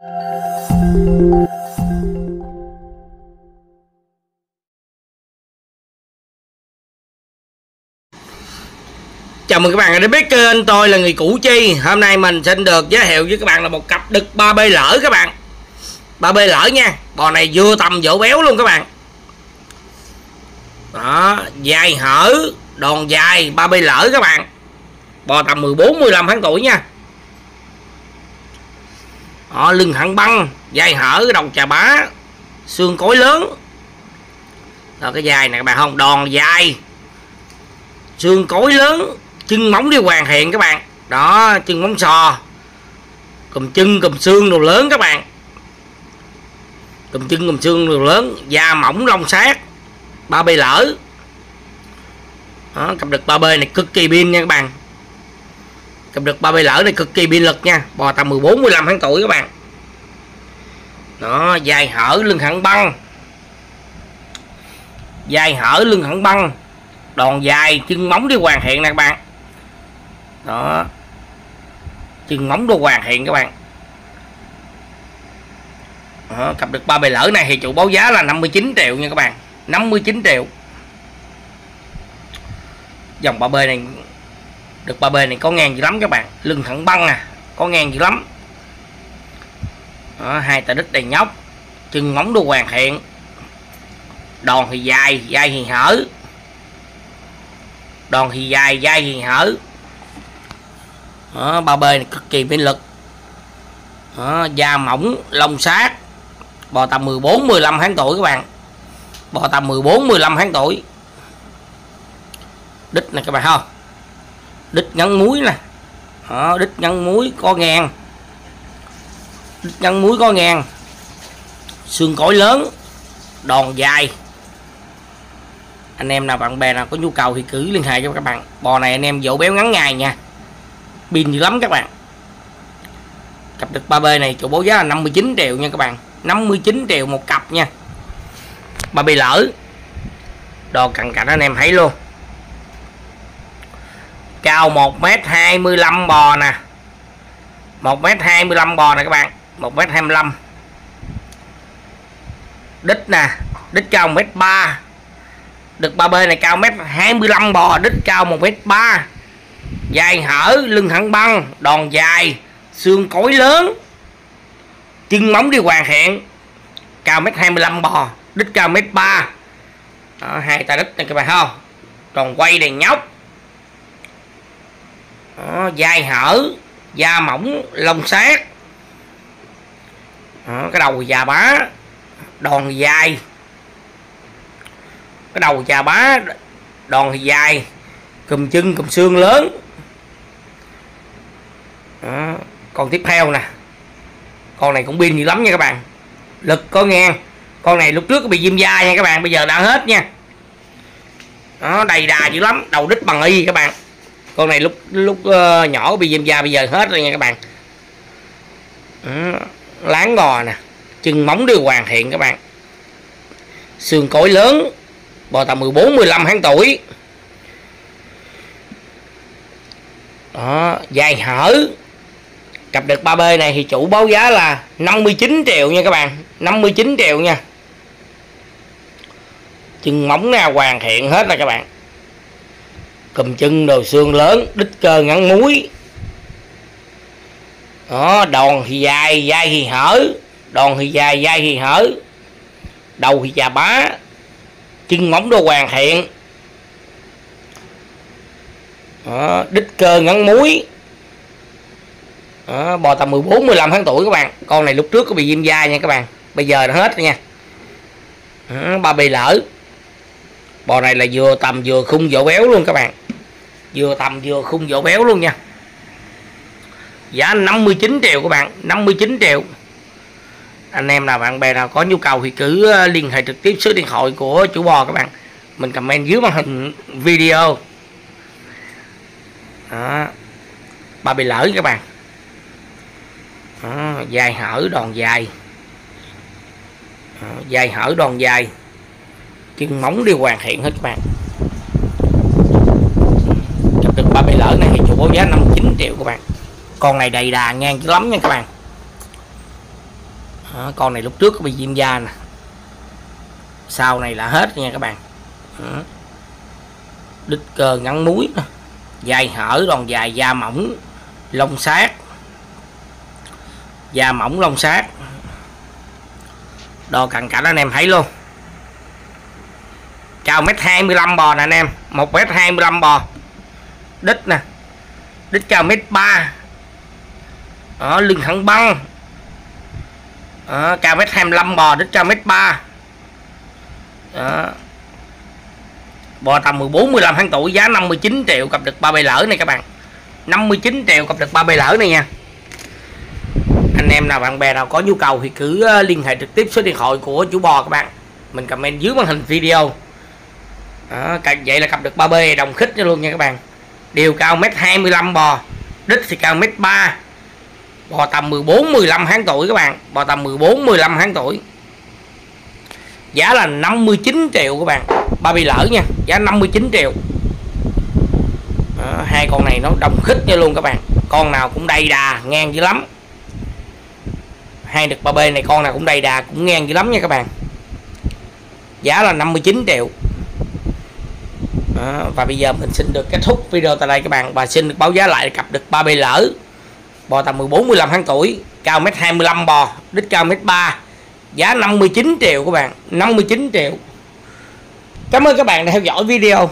Chào mừng các bạn đã biết kênh tôi là người cũ chi. Hôm nay mình xin được giới thiệu với các bạn là một cặp đực ba b lỡ các bạn. Ba b lỡ nha. Bò này vừa tầm vỗ béo luôn các bạn. Đó, Dài hở, Đòn dài, ba b lỡ các bạn. Bò tầm 14-15 tháng tuổi nha họ lưng thẳng băng Dài hở đầu trà bá Xương cối lớn. Đó cái dài này các bạn không Đòn dài xương cối lớn chân móng đi hoàn thiện các bạn. Đó chân móng sò cùm chân cùm xương đồ lớn các bạn. Cùm chân cùm xương đồ lớn da mỏng lông sát ba bê lỡ đó, cặp đực ba b này cực kỳ pin nha các bạn cặp được ba bê lỡ này cực kỳ bị lực nha. Bò tầm 14 15 tháng tuổi các bạn. Đó dài hở lưng thẳng băng. Dài hở lưng thẳng băng. Đòn dài chân móng đi hoàn thiện nè các bạn. Đó. Chân móng đồ hoàn thiện các bạn. Đó, cặp được ba bề lỡ này thì chủ báo giá là 59 triệu nha các bạn. 59 triệu. Dòng ba bê này được ba b này có ngang dữ lắm các bạn. Lưng thẳng băng à. Có ngang dữ lắm. Đó, hai tà đít đầy nhóc. Chân móng đồ hoàn thiện đòn thì dài dài thì hở. Đòn thì dài dài thì hở. Đó, ba b này cực kỳ minh lực. Đó, da mỏng lông sát. Bò tầm 14 15 tháng tuổi các bạn. Bò tầm 14 15 tháng tuổi. Đít này các bạn không đít ngắn muối nè. Đó, đít ngắn muối có ngang đít ngắn muối có ngang xương cối lớn đòn dài. Anh em nào bạn bè nào có nhu cầu thì cứ liên hệ cho các bạn. Bò này anh em dỗ béo ngắn ngày nha. Pin dữ lắm các bạn. Cặp đực 3B này chủ bố giá là 59 triệu nha các bạn. 59 triệu một cặp nha. 3B lỡ. Đo cằn cảnh anh em thấy luôn cao 1m25 bò nè. 1m25 bò nè các bạn. 1m25 đít nè, đít cao 1m3 được 3B này cao 1m25 bò, đít cao 1m3 dài hở, lưng thẳng băng, đòn dài, xương cối lớn. Chân móng đi hoàn thiện cao 1m25 bò, đít cao 1m3 hai tay đít này các bạn không còn quay đèn nhóc đó, dài hở da mỏng lông sát đó, cái đầu già bá đòn dài. Cái đầu già bá đòn dài cùm chân cùm xương lớn. Đó. còn tiếp theo nè. Con này cũng pin nhiều lắm nha các bạn. Lực có ngang con này lúc trước bị viêm da nha các bạn bây giờ đã hết nha. Nó đầy đà dữ lắm đầu đít bằng y các bạn con này lúc lúc uh, nhỏ bị viêm da bây giờ hết rồi nha các bạn. Láng gò nè chân móng đều hoàn thiện các bạn. Xương cối lớn bò tầm 14 15 tháng tuổi. Đó dài hở. Cặp đực 3B này thì chủ báo giá là 59 triệu nha các bạn. 59 triệu nha. Chân móng nè hoàn thiện hết rồi các bạn cùm chân đồ xương lớn đít cơ ngắn muối đó đòn thì dài dài thì hở. Đòn thì dài dài thì hở. Đầu thì già bá. Chân móng đồ hoàn thiện. Đó, đít cơ ngắn muối đó, bò tầm 14 15 tháng tuổi các bạn. Con này lúc trước có bị viêm da nha các bạn. Bây giờ nó hết rồi nha. Đó, ba bì lỡ bò này là vừa tầm vừa khung vỏ béo luôn các bạn. Vừa tầm vừa khung vỏ béo luôn nha. Giá 59 triệu các bạn 59 triệu. Anh em nào bạn bè nào có nhu cầu thì cứ ờ, liên hệ trực tiếp số điện thoại của chủ bò các bạn. Mình comment dưới màn hình video. Đó. Ba bị lỡ các bạn. Đó, dài hở đòn dài. Đó, dài hở đòn dài chân móng đều hoàn thiện hết các bạn. Chụp được ba bê lỡ này thì chủ báo giá 59 triệu các bạn. Con này đầy đà ngang lắm nha các bạn. Đó, con này lúc trước có bị viêm da nè. Sau này là hết nha các bạn. Đó. đít cơ ngắn múi dài hở đòn dài da mỏng lông sát da mỏng lông sát đo cằn cảnh anh em thấy luôn chào mét 25 bò nè anh em. Một mét 25 bò. Đít nè. Đít chào mét 3 ở lưng thẳng băng. Ở cao mét 25 bò, đít chào mét 3 đó. bò tầm 14 15 tháng tuổi, giá 59 triệu, cặp được ba bầy lỡ này các bạn. 59 triệu, cặp được ba bầy lỡ này nha. Anh em nào, bạn bè nào có nhu cầu thì cứ ờ, liên hệ trực tiếp số điện thoại của chủ bò các bạn. Mình comment dưới màn hình video đó, vậy là cặp được 3B đồng khích cho luôn nha các bạn. Điều cao mét 25 bò đích thì cao mét 3 bò tầm 14 15 tháng tuổi các bạn bò tầm 14 15 tháng tuổi. Giá là 59 triệu các bạn ba bị lỡ nha giá 59 triệu. Đó, hai con này nó đồng khích nha luôn các bạn con nào cũng đầy đà ngang dữ lắm. Hai đực ba b này con nào cũng đầy đà cũng ngang dữ lắm nha các bạn. Giá là 59 triệu đó, và bây giờ mình xin được kết thúc video tại đây các bạn. Và xin được báo giá lại cặp được ba bê lỡ. Bò tầm 14 15 tháng tuổi cao mét 25 bò đích cao mét 3 giá 59 triệu các bạn 59 triệu. Cảm ơn các bạn đã theo dõi video.